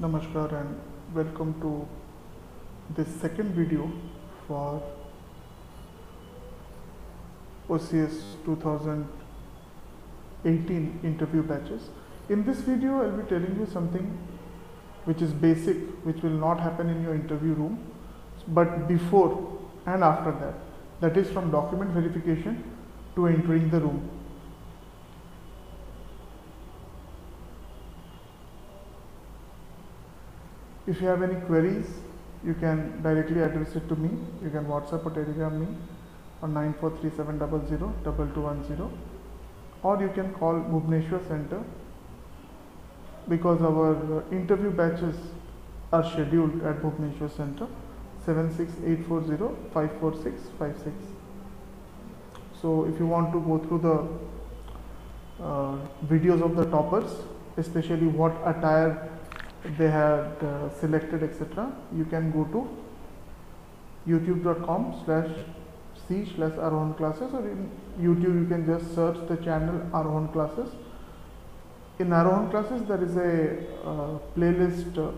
Namaskar and welcome to this second video for OCS 2018 interview batches. In this video, I'll be telling you something which is basic, which will not happen in your interview room, but before and after that. That is from document verification to entering the room. If you have any queries, you can directly address it to me. You can WhatsApp or Telegram me on 9437002210 or you can call Bhubaneswar Center because our uh, interview batches are scheduled at Bhubaneswar Center 76840-54656. So if you want to go through the uh, videos of the toppers, especially what attire they had uh, selected etc you can go to youtube.com slash c slash aarohan classes or in youtube you can just search the channel aarohan classes. In aarohan classes there is a uh, playlist uh,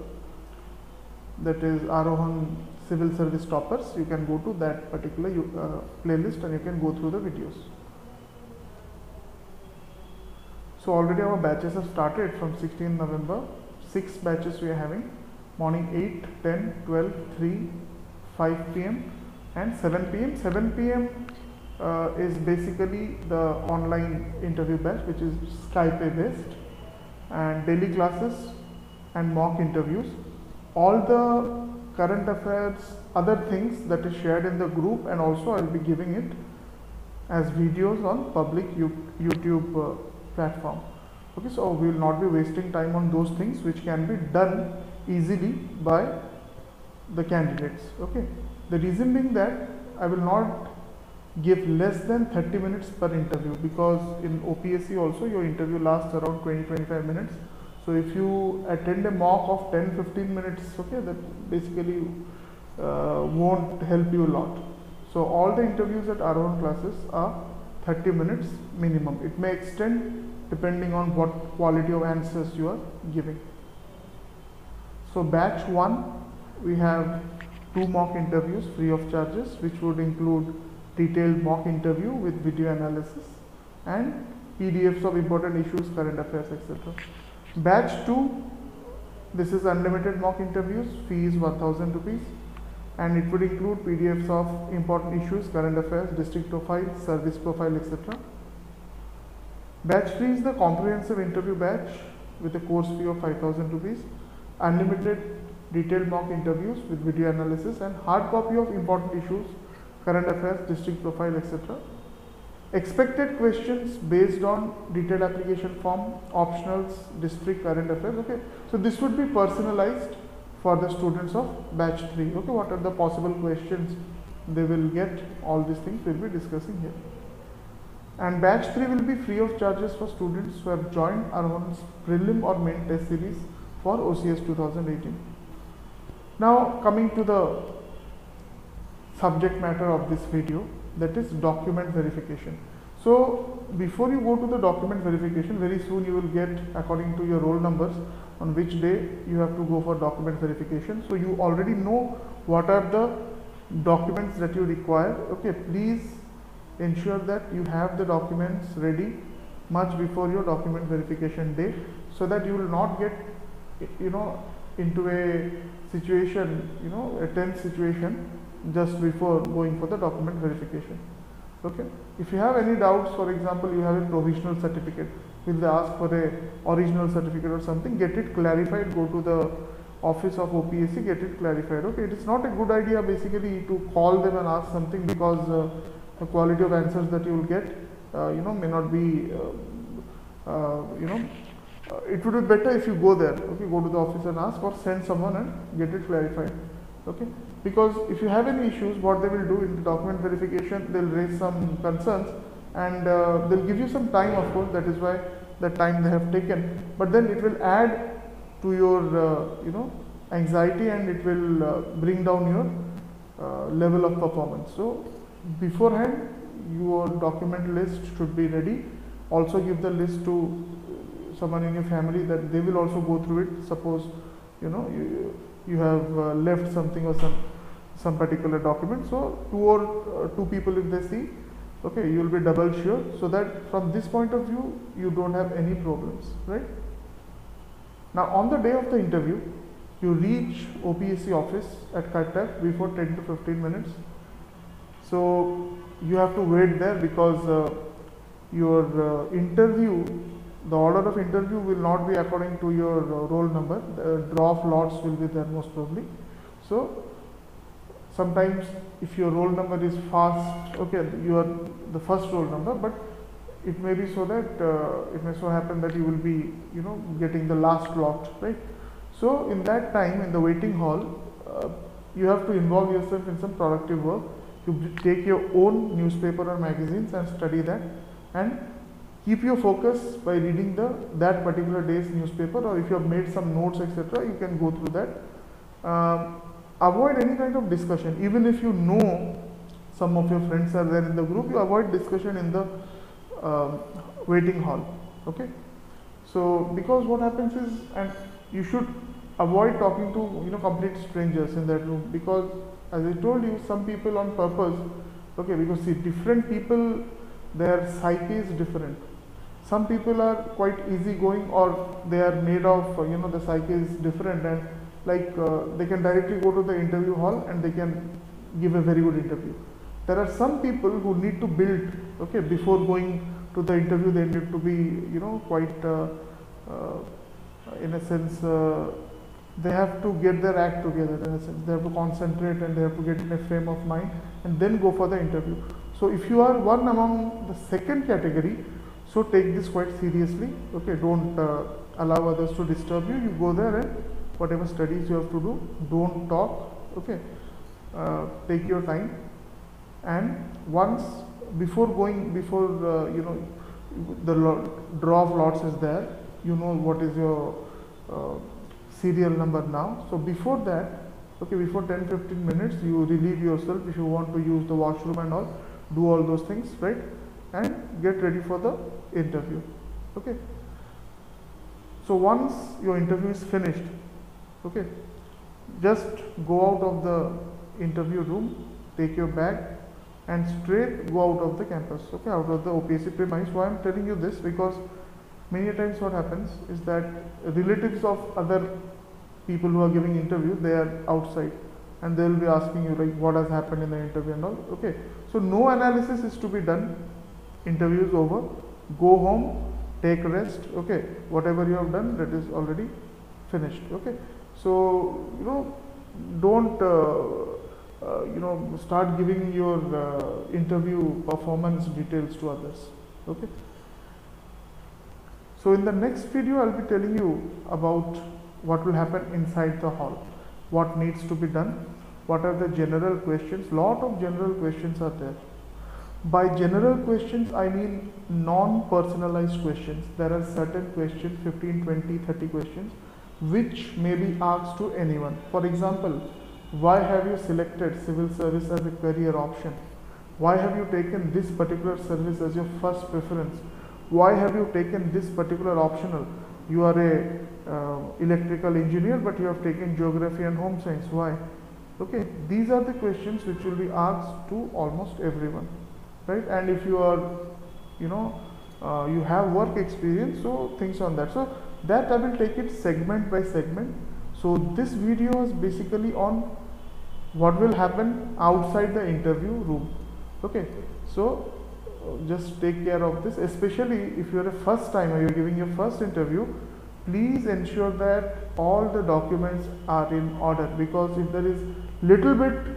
that is aarohan civil service toppers you can go to that particular uh, playlist and you can go through the videos. So already our batches have started from 16 november six batches we are having. Morning 8 10 12 3 5 pm and 7 pm 7 pm uh, is basically the online interview batch which is skype based and daily classes and mock interviews. All the current affairs other things that is shared in the group and also i'll be giving it as videos on public youtube uh, platform okay so we will not be wasting time on those things which can be done easily by the candidates. Okay the reason being that i will not give less than 30 minutes per interview because in opsc also your interview lasts around 20 25 minutes. So if you attend a mock of 10 15 minutes okay that basically uh, won't help you a lot. So all the interviews at Aarohan classes are 30 minutes minimum. It may extend depending on what quality of answers you are giving. So batch 1 we have two mock interviews free of charges which would include detailed mock interview with video analysis and PDFs of important issues, current affairs etc. Batch 2 this is unlimited mock interviews, fee is 1000 rupees and it would include PDFs of important issues, current affairs, district profile, service profile etc. Batch 3 is the comprehensive interview batch with a course fee of 5000 rupees, unlimited detailed mock interviews with video analysis and hard copy of important issues, current affairs, district profile, etc. Expected questions based on detailed application form, optionals, district current affairs. Okay, so this would be personalized for the students of batch 3. Okay, what are the possible questions they will get? All these things we will be discussing here and batch 3 will be free of charges for students who have joined Aarohan's prelim or main test series for OCS 2018. Now coming to the subject matter of this video that is document verification. So before you go to the document verification very soon you will get according to your roll numbers on which day you have to go for document verification. So you already know what are the documents that you require okay please ensure that you have the documents ready much before your document verification date so that you will not get you know into a situation you know a tense situation just before going for the document verification. Okay? If you have any doubts for example you have a provisional certificate will they ask for a original certificate or something get it clarified go to the office of OPSC get it clarified. Okay it is not a good idea basically to call them and ask something because uh, the quality of answers that you will get uh, you know may not be uh, uh, you know it would be better if you go there okay go to the office and ask or send someone and get it clarified okay? Because if you have any issues what they will do in the document verification they'll raise some concerns and uh, they'll give you some time of course that is why the time they have taken. But then it will add to your uh, you know anxiety and it will uh, bring down your level of performance. So beforehand your document list should be ready. Also give the list to someone in your family that they will also go through it. Suppose you know you, you have uh, left something or some some particular document. So two or uh, two people if they see okay you will be double sure. So that from this point of view you don't have any problems right? Now on the day of the interview you reach OPSC office at Cuttack before 10 to 15 minutes so you have to wait there because uh, your uh, interview the order of interview will not be according to your uh, roll number. The draw of lots will be there most probably. So sometimes if your roll number is fast okay you are the first roll number but it may be so that uh, it may so happen that you will be you know getting the last lot right? So in that time in the waiting hall uh, you have to involve yourself in some productive work you take your own newspaper or magazines and study that and keep your focus by reading the that particular day's newspaper or if you have made some notes etc you can go through that. Um, avoid any kind of discussion. Even if you know some of your friends are there in the group you avoid discussion in the uh, waiting hall okay? So because what happens is and you should avoid talking to you know complete strangers in that room because as i told you some people on purpose okay because see different people their psyche is different. Some people are quite easygoing or they are made of you know the psyche is different and like uh, they can directly go to the interview hall and they can give a very good interview. There are some people who need to build okay before going to the interview they need to be you know quite uh, uh, in a sense uh, they have to get their act together in a sense. They have to concentrate and they have to get in a frame of mind and then go for the interview. So if you are one among the second category so take this quite seriously. Okay don't uh, allow others to disturb you. You go there and whatever studies you have to do don't talk. Okay uh, take your time. And once before going before uh, you know the draw of lots is there you know what is your uh, serial number now. So before that, okay, before 10 15 minutes, you relieve yourself if you want to use the washroom and all, do all those things, right? And get ready for the interview. Okay. So once your interview is finished, okay, just go out of the interview room, take your bag, and straight go out of the campus, okay, out of the OPSC premise. Why I'm telling you this because many times what happens is that relatives of other people who are giving interview they are outside and they will be asking you like what has happened in the interview and all. Okay. So no analysis is to be done. Interview is over. Go home take rest. Okay. Whatever you have done that is already finished. Okay. So you know don't uh, uh, you know start giving your uh, interview performance details to others. Okay so in the next video, I'll be telling you about what will happen inside the hall, what needs to be done, what are the general questions, lot of general questions are there. By general questions, I mean non-personalized questions. There are certain questions, 15, 20, 30 questions, which may be asked to anyone. For example, why have you selected civil service as a career option? Why have you taken this particular service as your first preference? Why have you taken this particular optional? You are a uh, electrical engineer but you have taken geography and home science. Why? Okay these are the questions which will be asked to almost everyone right? And if you are you know uh, you have work experience so things on that. So that i will take it segment by segment. So this video is basically on what will happen outside the interview room. Okay so just take care of this especially if you are a first timer you are giving your first interview please ensure that all the documents are in order. Because if there is little bit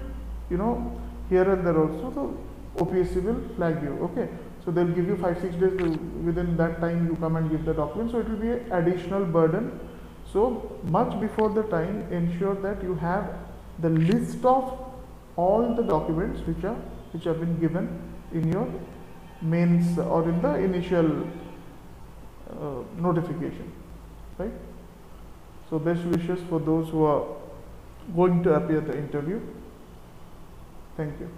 you know here and there also the OPSC will flag you okay? So they'll give you 5 6 days within that time you come and give the document. So it will be an additional burden. So much before the time ensure that you have the list of all the documents which are which have been given in your mains or in the initial uh, notification right? So best wishes for those who are going to appear the interview. Thank you